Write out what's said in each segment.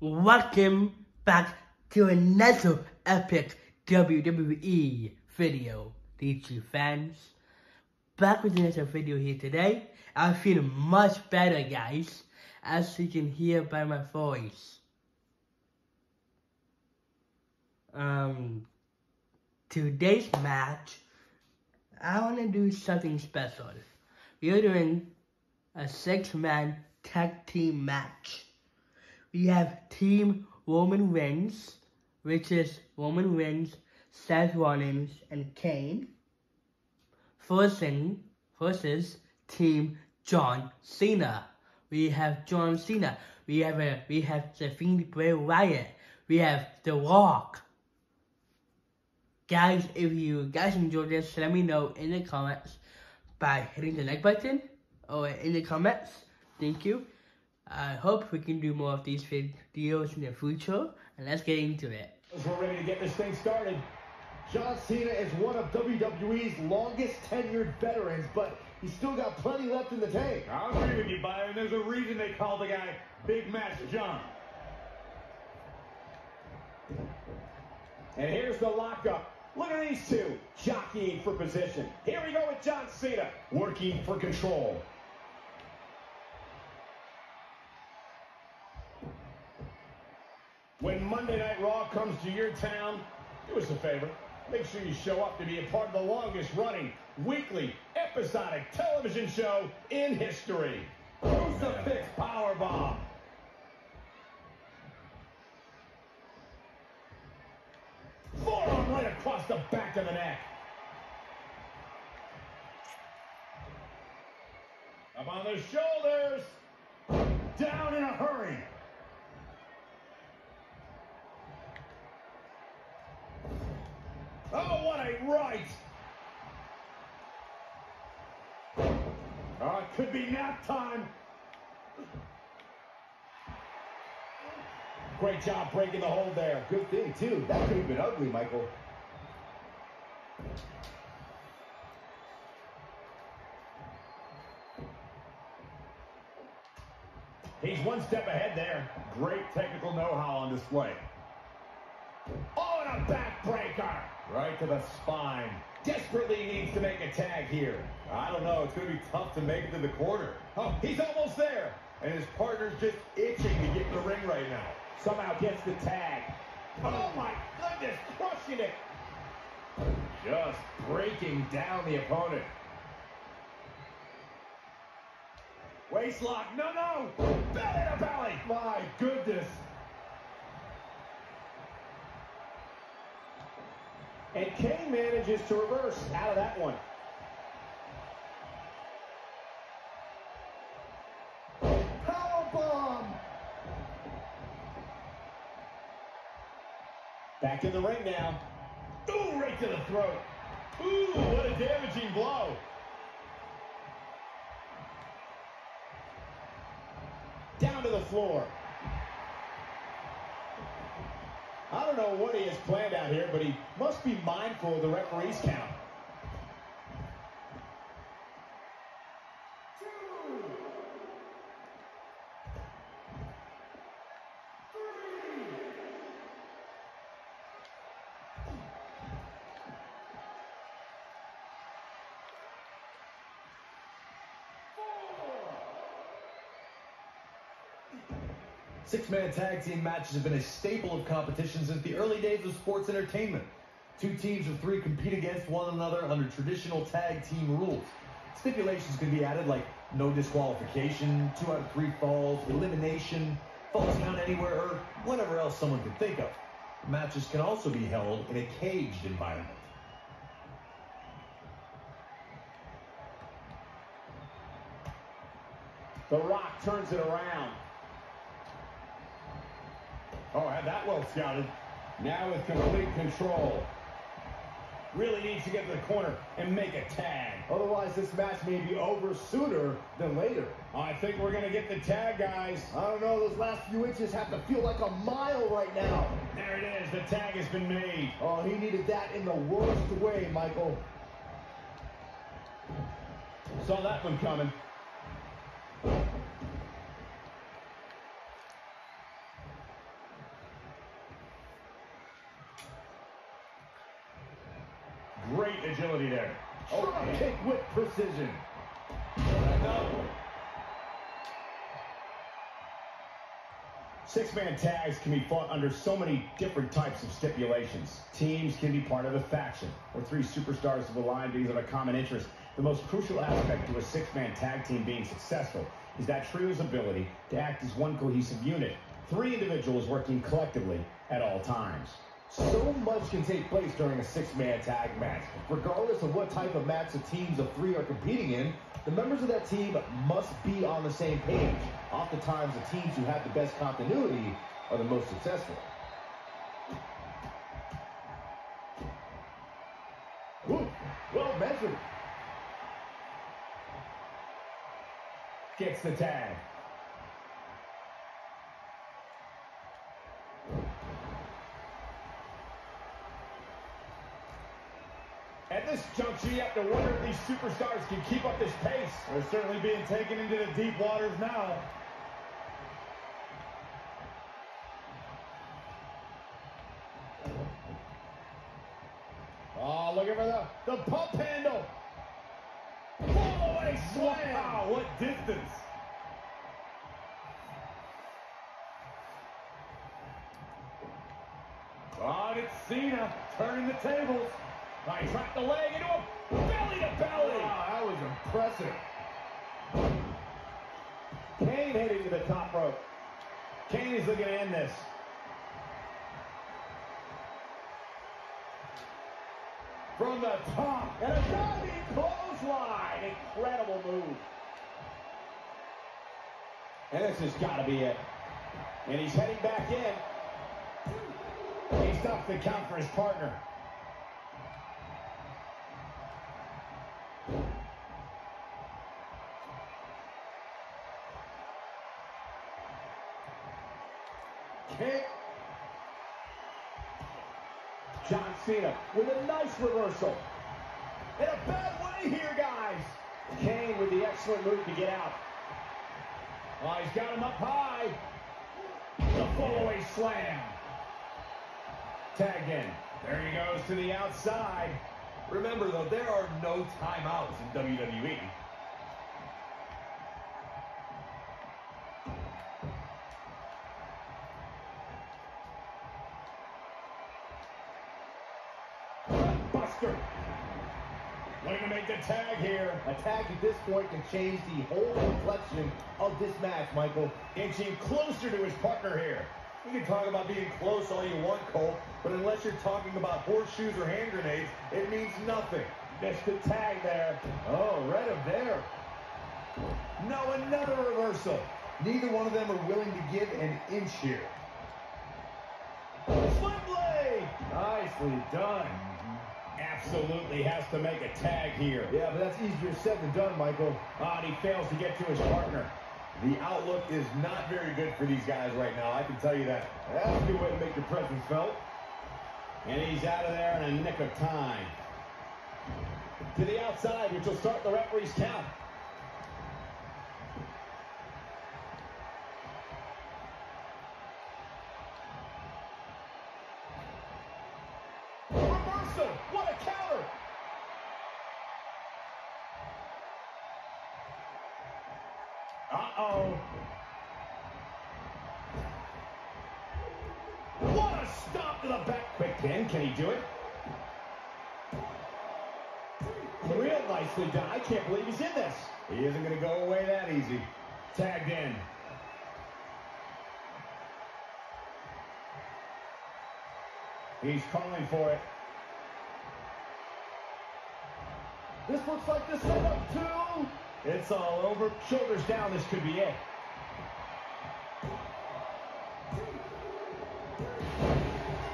Welcome back to another epic WWE video, DG fans. Back with another video here today. I feel much better, guys, as you can hear by my voice. Um, today's match, I want to do something special. We're doing a six-man tag team match. We have Team Roman Reigns, which is Roman Reigns, Seth Rollins, and Kane, First versus, versus Team John Cena. We have John Cena. We have a we have the Fiend Bray Wyatt. We have The Rock. Guys, if you guys enjoyed this, let me know in the comments by hitting the like button or in the comments. Thank you. I hope we can do more of these videos in the future. And let's get into it. We're ready to get this thing started. John Cena is one of WWE's longest tenured veterans, but he's still got plenty left in the tank. I'll agree with you, Byron. There's a reason they call the guy Big Match John. And here's the lockup. Look at these two jockeying for position. Here we go with John Cena working for control. When Monday Night Raw comes to your town, do us a favor. Make sure you show up to be a part of the longest running weekly episodic television show in history. Crucifix Powerbomb. Forearm right across the back of the neck. Up on the shoulders. Down in a hurry. Oh, what a right! Oh, it could be nap time. Great job breaking the hold there. Good thing, too. That could have been ugly, Michael. He's one step ahead there. Great technical know-how on display. A backbreaker. Right to the spine. Desperately needs to make a tag here. I don't know. It's going to be tough to make it to the corner. Oh, he's almost there. And his partner's just itching to get in the ring right now. Somehow gets the tag. Oh, oh my goodness. Crushing it. Just breaking down the opponent. Waistlock. No, no. Belly to belly. My goodness. And Kane manages to reverse out of that one. Powerbomb! Back in the ring now. Ooh, right to the throat. Ooh, what a damaging blow. Down to the floor. I don't know what he has planned out here, but he must be mindful of the referee's count. Six-man tag team matches have been a staple of competition since the early days of sports entertainment. Two teams of three compete against one another under traditional tag team rules. Stipulations can be added like no disqualification, two out of three falls, elimination, falls count anywhere, or whatever else someone can think of. Matches can also be held in a caged environment. The Rock turns it around. Oh, had that well scouted. Now with complete control. Really needs to get to the corner and make a tag. Otherwise, this match may be over sooner than later. I think we're going to get the tag, guys. I don't know, those last few inches have to feel like a mile right now. There it is. The tag has been made. Oh, he needed that in the worst way, Michael. Saw that one coming. Agility there. Oh, kick with precision. Six-man tags can be fought under so many different types of stipulations. Teams can be part of a faction, or three superstars of the line because of a common interest. The most crucial aspect to a six-man tag team being successful is that trio's ability to act as one cohesive unit. Three individuals working collectively at all times. So much can take place during a six-man tag match. Regardless of what type of match the teams of three are competing in, the members of that team must be on the same page. Oftentimes, the teams who have the best continuity are the most successful. Well measured. Gets the tag. At this you have to wonder if these superstars can keep up this pace. They're certainly being taken into the deep waters now. Oh, looking for the, the pump handle. Fall-away slam. Wow, what distance. Oh, it's Cena turning the tables. I he trapped the leg into a belly to belly. Wow, that was impressive. Kane heading to the top rope. Kane is looking to end this. From the top, and a diving clothesline. Incredible move. And this has got to be it. And he's heading back in. He stops the count for his partner. Kick. John Cena with a nice reversal. In a bad way here, guys. Kane with the excellent move to get out. Oh, he's got him up high. The fall-away slam. Tagged in. There he goes to the outside. Remember, though, there are no timeouts in WWE. Buster. Looking to make the tag here. A tag at this point can change the whole complexion of this match, Michael. Inching closer to his partner here. You can talk about being close all you want, Cole, but unless you're talking about horseshoes or hand grenades, it means nothing. Missed the tag there. Oh, right up there. No, another reversal. Neither one of them are willing to give an inch here. Sling Blade. Nicely done. Absolutely has to make a tag here. Yeah, but that's easier said than done, Michael. Ah, and he fails to get to his partner. The outlook is not very good for these guys right now, I can tell you that. That's a good way to make your presence felt. And he's out of there in a nick of time. To the outside, which will start the referee's count. Reversal! What a counter! Uh-oh. What a stop to the back. Quick pin. Can he do it? Real nicely done. I can't believe he's in this. He isn't going to go away that easy. Tagged in. He's calling for it. This looks like the setup, too. It's all over. Shoulders down. This could be it.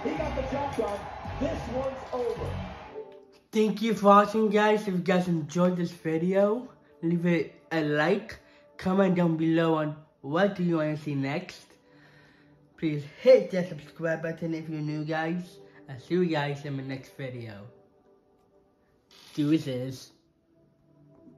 He got the job done. This one's over. Thank you for watching guys. If you guys enjoyed this video, leave it a like, comment down below on what do you want to see next. Please hit that subscribe button if you're new guys. I'll see you guys in my next video. Deuces.